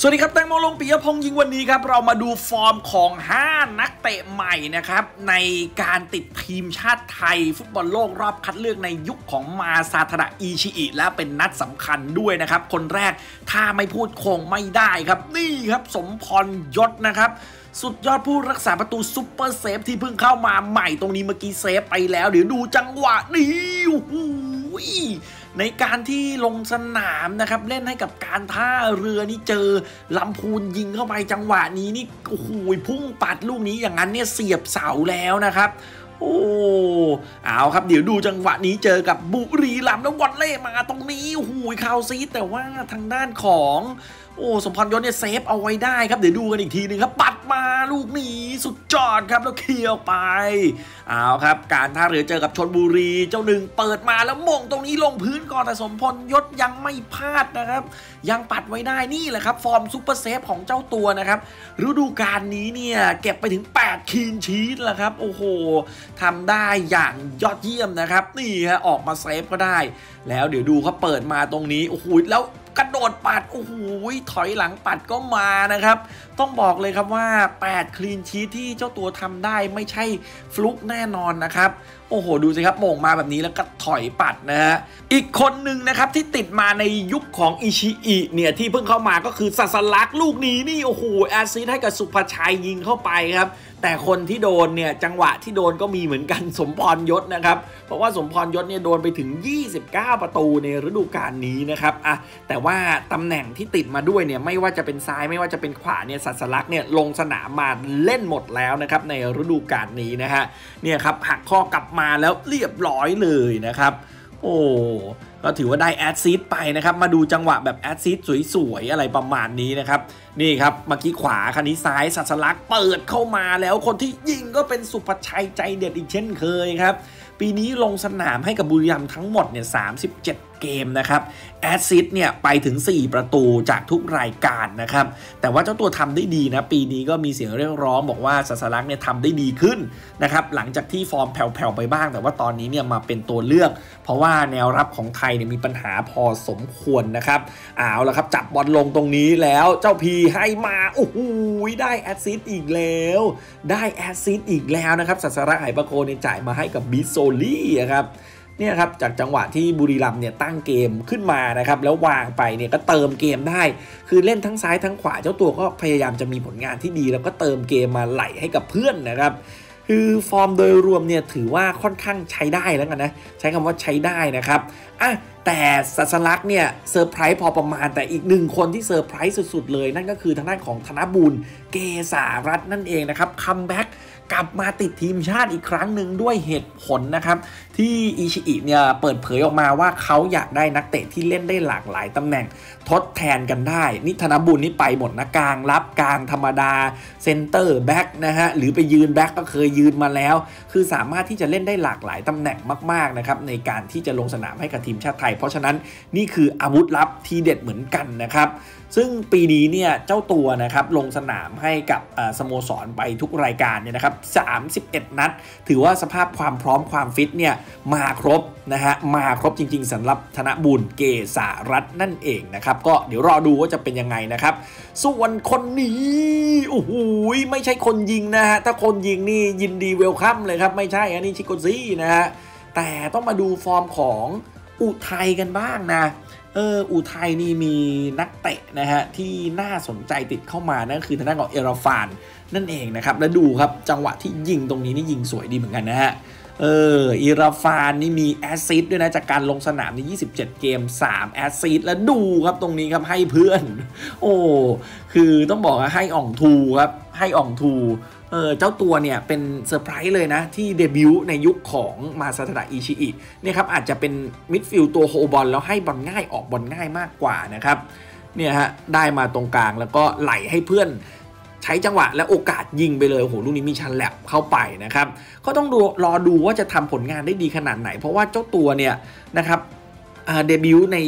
สวัสดีครับแตงโมลงปิยะพงษ์ยิงวันนี้ครับ เรามาดูฟอร์มของ 5 นักเตะใหม่นะครับ ในการติดทีมชาติไทย ฟุตบอลโลกรอบคัดเลือกในยุคของมาซาทาดะอิชิอิและเป็นนัดสำคัญด้วยนะครับ คนแรกถ้าไม่พูดคงไม่ได้ครับ นี่ครับสมพรยศนะครับสุดยอดผู้รักษาประตู super save ที่เพิ่งเข้ามาใหม่ตรงนี้เมื่อกี้เซฟไปแล้ว เดี๋ยวดูจังหวะนี้โอ้โห ในการที่ลงสนามนะครับเล่นให้กับการท่าเรือนี่เจอลำพูนยิงเข้าไปจังหวะนี้นี่โอ้โหพุ่งปัดลูกนี้อย่างนั้นเนี่ยเสียบเสาแล้วนะครับโอ้ เอาครับเดี๋ยวดูจังหวะนี้เจอกับบุรีรัมย์แล้ววอลเล่มาตรงนี้โอ้โหข่าวซีดแต่ว่าทางด้านของ โอ้สมพรยศเนี่ยเซฟเอาไว้ได้ครับเดี๋ยวดูกันอีกทีหนึ่งครับ ปัดมาลูกนี้สุดจอดครับแล้วเคลียร์ไป เอาครับ การท่าเรือเจอกับชลบุรีเจ้าหนึ่งเปิดมาแล้วมงตรงนี้ลงพื้นก่อนแต่สมพรยศยังไม่พลาดนะครับ ยังปัดไว้ได้นี่แหละครับ ฟอร์ม super save ของเจ้าตัวนะครับฤดูกาลนี้เนี่ยเก็บไปถึง 8 clean sheet แล้วครับ โอ้โหทำได้อย่างยอดเยี่ยมนะครับ นี่ฮะออกมาเซฟก็ได้ แล้วเดี๋ยวดูเขาเปิดมาตรงนี้โอ้โหแล้ว กระโดดปัด โอ้โหถอยหลังปัดก็มานะครับ ต้องบอกเลยครับว่า 8 คลีนชีทที่เจ้าตัวทำได้ไม่ใช่ฟลุกแน่นอนนะครับโอ้โห ดูสิครับโมงมาแบบนี้แล้วก็ถอยปัดนะฮะ อีกคนหนึ่งนะครับที่ติดมาในยุคของอิชิอิเนี่ย ที่เพิ่งเข้ามาก็คือสัสลักลูกนี้นี่ โอ้โหแอซิดให้กับสุภชัยยิงเข้าไปครับ แต่คนที่โดนเนี่ย จังหวะที่โดนก็มีเหมือนกันสมพรยศนะครับ เพราะว่าสมพรยศเนี่ยโดนไปถึง 29 ประตูในฤดูกาลนี้นะครับอะแต่ว่าตำแหน่งที่ติดมาด้วยเนี่ยไม่ว่าจะเป็นซ้ายไม่ว่าจะเป็นขวาเนี่ยสัสลักเนี่ยลงสนามมาเล่นหมดแล้วนะครับในฤดูกาลนี้นะฮะเนี่ยครับหักข้อกลับมาแล้วเรียบร้อยเลยนะครับ โอ้ก็ถือว่าได้แอดซีดไปนะครับ มาดูจังหวะแบบแอดซีดสวยๆ อะไรประมาณนี้นะครับ นี่ครับเมื่อกี้ขวาคันนี้ซ้ายสัสลักเปิดเข้ามาแล้วคนที่ยิงก็เป็นสุภชัยใจเด็ดอีกเช่นเคยครับ ปีนี้ลงสนามให้กับบุรีรัมย์ทั้งหมดเนี่ย37 เกมนะครับ assist เนี่ยไปถึง 4 ประตูจากทุกรายการนะครับ แต่ว่าเจ้าตัวทำได้ดีนะ ปีนี้ก็มีเสียงเรียกร้องบอกว่าสัสลักเนี่ยทำได้ดีขึ้นนะครับ หลังจากที่ฟอร์มแผ่วๆไปบ้าง แต่ว่าตอนนี้เนี่ยมาเป็นตัวเลือก เพราะว่าแนวรับของไทยเนี่ยมีปัญหาพอสมควรนะครับเอาละครับจับบอลลงตรงนี้แล้วเจ้าพีให้มาโอ้โหได้ assist อีกแล้ว ได้ assist อีกแล้วนะครับสัสลักไหประโคนเนี่ยจ่ายมาให้กับบิโซลี่ครับ เนี่ยครับจากจังหวะที่บุรีรัมย์เนี่ยตั้งเกมขึ้นมานะครับแล้ววางไปเนี่ยก็เติมเกมได้ คือเล่นทั้งซ้ายทั้งขวาเจ้าตัวก็พยายามจะมีผลงานที่ดี แล้วก็เติมเกมมาไหลให้กับเพื่อนนะครับคือฟอร์มโดยรวมเนี่ยถือว่าค่อนข้างใช้ได้แล้วกันนะใช้คำว่าใช้ได้นะครับอะ แต่สัสลักเนี่ยเซอร์ไพรส์พอประมาณแต่อีกหนึ่งคนที่เซอร์ไพรส์สุด ๆ เลย นั่นก็คือทางด้านของธนบูรณ์ เกษารัตน์นั่นเองนะครับ comebackกลับมาติดทีมชาติอีกครั้งหนึ่งด้วยเหตุผลนะครับ ที่อิชิอิเนี่ยเปิดเผยออกมาว่าเขาอยากได้นักเตะที่เล่นได้หลากหลายตำแหน่งทดแทนกันได้นี่ธนบูรณ์นี่ไปหมดนะกลางรับกลางธรรมดาเซนเตอร์แบ็กนะฮะหรือไปยืนแบ็กก็เคยยืนมาแล้ว คือสามารถที่จะเล่นได้หลากหลายตำแหน่งมากๆนะครับในการที่จะลงสนามให้กับทีมชาติไทยเพราะฉะนั้นนี่คืออาวุธลับทีเด็ดเหมือนกันนะครับ ซึ่งปีนี้เนี่ยเจ้าตัวนะครับลงสนามให้กับสโมสรไปทุกรายการเนี่ยนะครับ31 นัด ถือว่าสภาพความพร้อมความฟิตเนี่ยมาครบนะฮะมาครบจริง ๆสำหรับธนบุญเกษารัตน์นั่นเองนะครับก็เดี๋ยวรอดูว่าจะเป็นยังไงนะครับส่วนคนนี้โอ้โหไม่ใช่คนยิงนะฮะถ้าคนยิงนี่ยินดีเวลคัมเลยครับ ไม่ใช่อันนี้ชิโกซี่นะฮะแต่ต้องมาดูฟอร์มของ อุทัยกันบ้างนะเอออุทัยนี่มีนักเตะนะฮะที่น่าสนใจติดเข้ามานั่นคือทางด้านของอิรฟานนั่นเองนะครับ แล้วดูครับจังหวะที่ยิงตรงนี้นี่ยิงสวยดีเหมือนกันนะฮะเอออิรฟานนี่มี assist ด้วยนะ จากการลงสนามใน 27 เกม 3 assist แล้วดูครับตรงนี้ครับให้เพื่อน โอ้ คือต้องบอกว่าให้อ่องทูครับ ให้อ่องทู ออเจ้าตัวเนี่ยเป็นเซอร์ไพรส์เลยนะ ที่เดบิวต์ในยุคของมาซาทาดะอิชิอิเนี่ยครับอาจจะเป็นมิดฟิลด์ตัวโฮบอลแล้วให้บอลง่ายออกบอลง่ายมากกว่านะครับเนี่ยฮะได้มาตรงกลางแล้วก็ไหลให้เพื่อนใช้จังหวะและโอกาสยิงไปเลยโอ้โหลูกนี้มีชันแลบเข้าไปนะครับก็ต้องรอดูว่าจะทำผลงานได้ดีขนาดไหน เพราะว่าเจ้าตัวเนี่ยนะครับ เดบิวต์ใน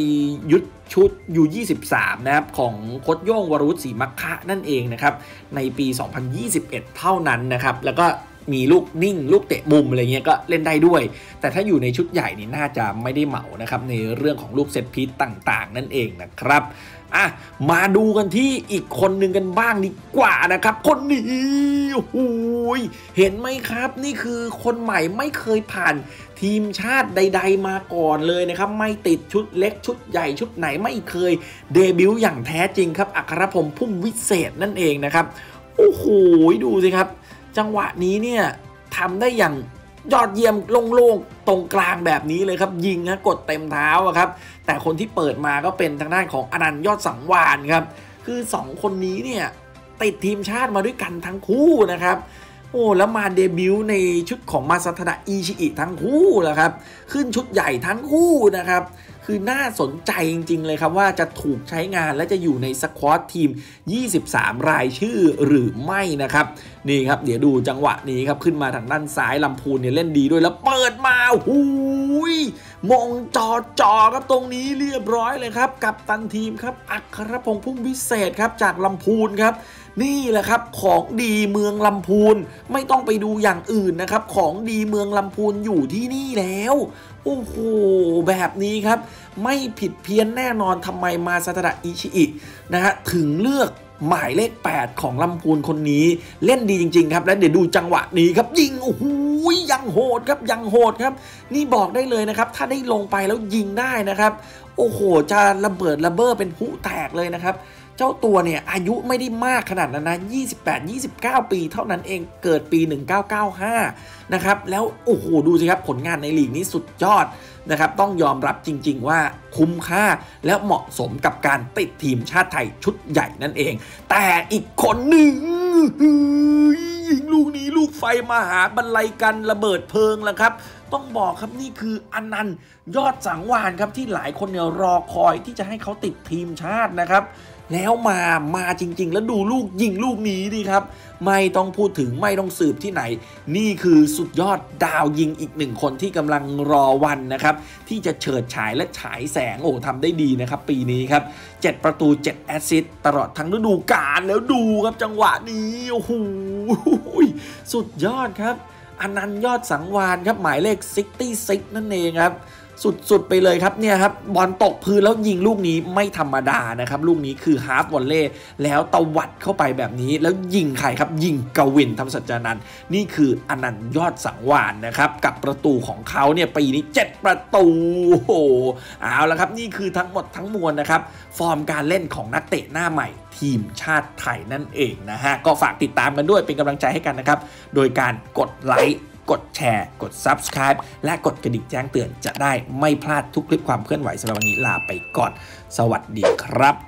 ยุทธชุดยู23นะครับของโคดโย่งวรุษศรีมัคคะนั่นเองนะครับในปี 2021 เท่านั้นนะครับแล้วก็ มีลูกนิ่ง ลูกเตะมุมอะไรเงี้ยก็เล่นได้ด้วย แต่ถ้าอยู่ในชุดใหญ่นี่น่าจะไม่ได้เหมานะครับในเรื่องของลูกเซตพีทต่างๆ นั่นเองนะครับอะมาดูกันที่อีกคนหนึ่งกันบ้างดีกว่านะครับ คนนี้โอ้โหยเห็นไหมครับ นี่คือคนใหม่ไม่เคยผ่านทีมชาติใด ๆ มาก่อนเลยนะครับ ไม่ติดชุดเล็กชุดใหญ่ชุดไหนไม่เคยเดบิวต์อย่างแท้จริงครับอัครพงษ์พุ่มวิเศษนั่นเองนะครับ โอ้โหดูสิครับ จังหวะนี้เนี่ยทำได้อย่างยอดเยี่ยมโล่งๆตรงกลางแบบนี้เลยครับ ยิงนะกดเต็มเท้าครับ แต่คนที่เปิดมาก็เป็นทางด้านของอนันต์ยอดสังวานครับ คือ 2 คนนี้เนี่ยติดทีมชาติมาด้วยกันทั้งคู่นะครับโอ้แล้วมาเดบิวต์ในชุดของมาซาทดะอิชิอิทั้งคู่แหละครับ ขึ้นชุดใหญ่ทั้งคู่นะครับ คือน่าสนใจจริง ๆ เลยครับ ว่าจะถูกใช้งานและจะอยู่ในสควอตทีม 23 รายชื่อหรือไม่นะครับ นี่ครับ เดี๋ยวดูจังหวะนี้ครับ ขึ้นมาทางด้านซ้ายลำพูนเนี่ยเล่นดีด้วยแล้วเปิดมาหูยมองจอจอครับตรงนี้เรียบร้อยเลยครับ กับตันทีมครับ อัครพงษ์พุ่มวิเศษครับจากลำพูนครับนี่แหละครับของดีเมืองลำพูนไม่ต้องไปดูอย่างอื่นนะครับ ของดีเมืองลำพูนอยู่ที่นี่แล้วโอ้โห แบบนี้ครับ ไม่ผิดเพี้ยนแน่นอนทำไมมาซาตระอิชิอินะฮะถึงเลือกหมายเลข 8 ของลำพูนคนนี้เล่นดีจริง ๆ ครับ และเดี๋ยวดูจังหวะนี้ครับ ยิงโอ้โหยังโหดครับยังโหดครับ นี่บอกได้เลยนะครับ ถ้าได้ลงไปแล้วยิงได้นะครับ โอ้โห จะระเบิดระเบ้อเป็นผู้แตกเลยนะครับ เจ้าตัวเนี่ยอายุไม่ได้มากขนาดนั้นนะ 28-29 ปีเท่านั้นเองเกิดปี 1995 นะครับ แล้วโอ้โหดูสิครับผลงานในลีกนี้สุดยอดนะครับ ต้องยอมรับจริง ๆ ว่าคุ้มค่าและเหมาะสมกับการติดทีมชาติไทยชุดใหญ่นั่นเอง แต่อีกคนหนึ่งยิงลูกนี้ลูกไฟมาหาบรรลัยกันระเบิดเพลิงแล้วครับ ต้องบอกครับนี่คืออนันต์ยอดสังวานครับที่หลายคนเนี่ยรอคอยที่จะให้เขาติดทีมชาตินะครับ แล้วมามาจริง ๆ แล้วดูลูกยิงลูกนี้ดิครับ ไม่ต้องพูดถึงไม่ต้องสืบที่ไหน นี่คือสุดยอดดาวยิงอีกหนึ่งคนที่กำลังรอวันนะครับ ที่จะเฉิดฉายและฉายแสงโอ้ทำได้ดีนะครับ ปีนี้ครับ 7 ประตู 7 assist ตลอดทั้งฤดูกาลแล้วดูครับจังหวะนี้โอ้โหสุดยอดครับอนันต์ยอดสังวาลย์ครับหมายเลข 66 นั่นเองครับ สุดๆไปเลยครับเนี่ยครับบอลตกพื้นแล้วยิงลูกนี้ไม่ธรรมดานะครับ ลูกนี้คือ half volleyแล้วตวัดเข้าไปแบบนี้ แล้วยิงใครครับ ยิงกวินทำสัจจานันนี่คืออนันต์ยอดสังวานนะครับ กับประตูของเขาเนี่ยปีนี้ 7 ประตูโอ้โหเอาละครับ นี่คือทั้งหมดทั้งมวลนะครับ ฟอร์มการเล่นของนักเตะหน้าใหม่ทีมชาติไทยนั่นเองนะฮะก็ฝากติดตามกันด้วยเป็นกำลังใจให้กันนะครับ โดยการกดไลค์ กดแชร์ กด Subscribe และกดกระดิ่งแจ้งเตือนจะได้ไม่พลาดทุกคลิปความเคลื่อนไหวสำหรับวันนี้ลาไปก่อน สวัสดีครับ